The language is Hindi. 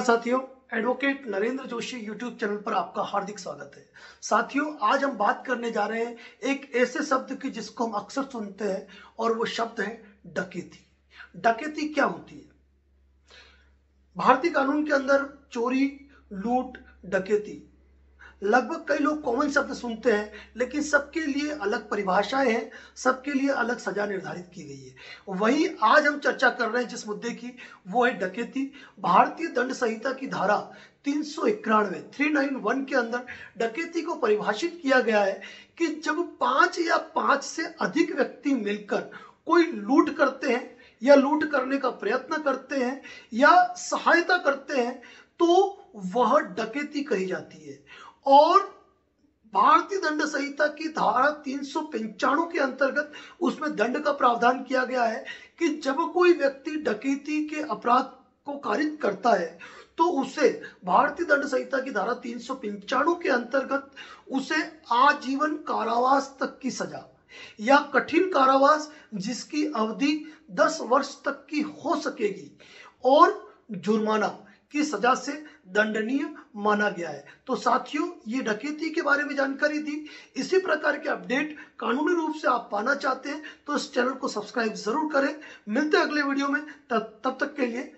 साथियों advocate Narendra Joshi YouTube channel पर आपका हार्दिक स्वागत है। साथियों, आज हम बात करने जा रहे हैं एक ऐसे शब्द की जिसको हम अक्सर सुनते हैं और वो शब्द है डकेती। डकेती क्या होती है? भारतीय कानून के अंदर चोरी, लूट, डकैती लगभग कई लोग कॉमन शब्द सुनते हैं, लेकिन सबके लिए अलग परिभाषाएँ हैं, सबके लिए अलग सजा निर्धारित की गई है। वही आज हम चर्चा कर रहे हैं, जिस मुद्दे की, वो है डकैती। भारतीय दंड संहिता की धारा तीन सौ इक्यानवे, थ्री नाइन वन के अंदर डकैती को परिभाषित किया गया है कि जब पाँच या पाँच से अधिक व्यक्ति मिलकर कोई लूट करते हैं, या लूट करने का प्रयत्न करते हैं, या सहायता करते हैं तो वह डकैती कही जाती है। और भारतीय दंड संहिता की धारा तीन के अंतर्गत उसमें दंड का प्रावधान किया गया है कि जब कोई व्यक्ति डकैती के अपराध को कारित करता है तो उसे भारतीय दंड संहिता की धारा तीन के अंतर्गत उसे आजीवन कारावास तक की सजा या कठिन कारावास जिसकी अवधि 10 वर्ष तक की हो सकेगी और जुर्माना की सजा से दंडनीय माना गया है। तो साथियों, ये डकैती के बारे में जानकारी दी। इसी प्रकार के अपडेट कानूनी रूप से आप पाना चाहते हैं तो इस चैनल को सब्सक्राइब ज़रूर करें। मिलते हैं अगले वीडियो में। तब तक के लिए